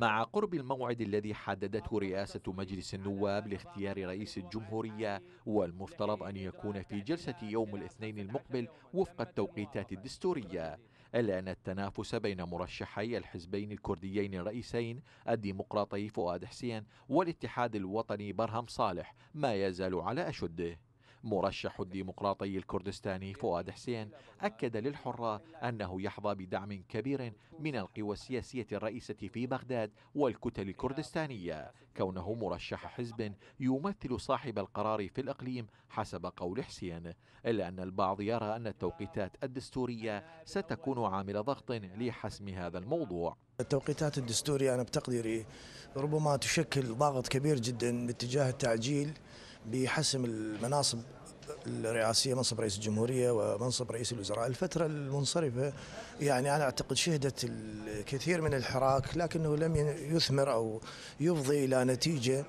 مع قرب الموعد الذي حددته رئاسة مجلس النواب لاختيار رئيس الجمهورية والمفترض أن يكون في جلسة يوم الاثنين المقبل وفق التوقيتات الدستورية. إلا أن التنافس بين مرشحي الحزبين الكرديين الرئيسين الديمقراطي فؤاد حسين والاتحاد الوطني برهم صالح ما يزال على أشده. مرشح الديمقراطي الكردستاني فؤاد حسين أكد للحرة أنه يحظى بدعم كبير من القوى السياسية الرئيسة في بغداد والكتل الكردستانية. كونه مرشح حزب يمثل صاحب القرار في الإقليم حسب قول حسين إلا أن البعض يرى أن التوقيتات الدستورية ستكون عامل ضغط لحسم هذا الموضوع. التوقيتات الدستورية أنا بتقديري ربما تشكل ضغط كبير جدا باتجاه التعجيل بحسم المناصب الرئاسية منصب رئيس الجمهورية ومنصب رئيس الوزراء. الفترة المنصرفة يعني أنا أعتقد شهدت الكثير من الحراك لكنه لم يثمر أو يفضي إلى نتيجة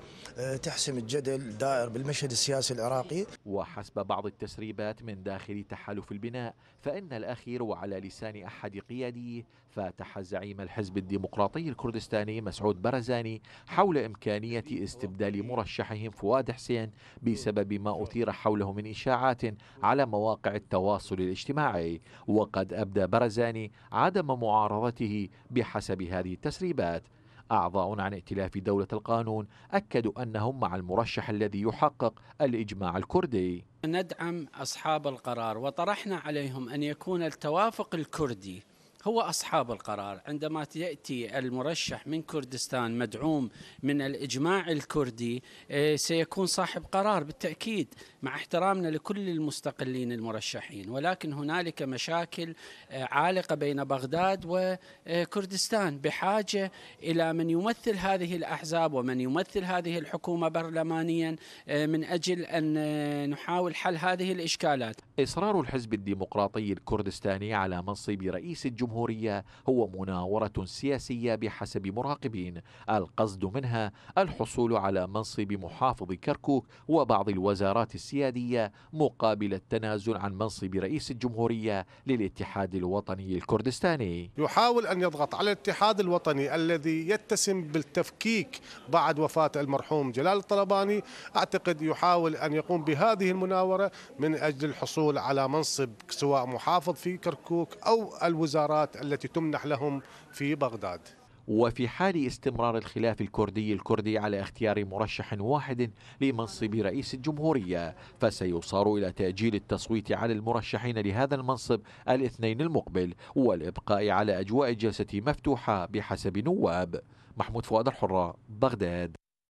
تحسم الجدل دائر بالمشهد السياسي العراقي. وحسب بعض التسريبات من داخل تحالف البناء فإن الأخير وعلى لسان أحد قياديه فاتح زعيم الحزب الديمقراطي الكردستاني مسعود برزاني حول إمكانية استبدال مرشحهم فؤاد حسين بسبب ما أثير حوله من إشاعات على مواقع التواصل الاجتماعي. وقد أبدى برزاني عدم معارضته بحسب هذه التسريبات. أعضاء عن ائتلاف دولة القانون أكدوا أنهم مع المرشح الذي يحقق الإجماع الكردي. ندعم أصحاب القرار وطرحنا عليهم أن يكون التوافق الكردي هو أصحاب القرار. عندما يأتي المرشح من كردستان مدعوم من الإجماع الكردي آه، سيكون صاحب قرار بالتأكيد مع احترامنا لكل المستقلين المرشحين. ولكن هنالك مشاكل آه، عالقة بين بغداد وكردستان بحاجة إلى من يمثل هذه الأحزاب ومن يمثل هذه الحكومة برلمانيا آه، من أجل أن نحاول حل هذه الإشكالات. إصرار الحزب الديمقراطي الكردستاني على منصب رئيس الجمهورية الجمهورية هو مناورة سياسية بحسب مراقبين. القصد منها الحصول على منصب محافظ كركوك وبعض الوزارات السيادية مقابل التنازل عن منصب رئيس الجمهورية للاتحاد الوطني الكردستاني. يحاول أن يضغط على الاتحاد الوطني الذي يتسم بالتفكيك بعد وفاة المرحوم جلال الطلباني أعتقد يحاول أن يقوم بهذه المناورة من أجل الحصول على منصب سواء محافظ في كركوك أو الوزارات الخيارات التي تمنح لهم في بغداد. وفي حال استمرار الخلاف الكردي الكردي على اختيار مرشح واحد لمنصب رئيس الجمهورية فسيصار إلى تأجيل التصويت على المرشحين لهذا المنصب الاثنين المقبل والإبقاء على أجواء الجلسة مفتوحة بحسب نواب. محمود فؤاد الحرة بغداد.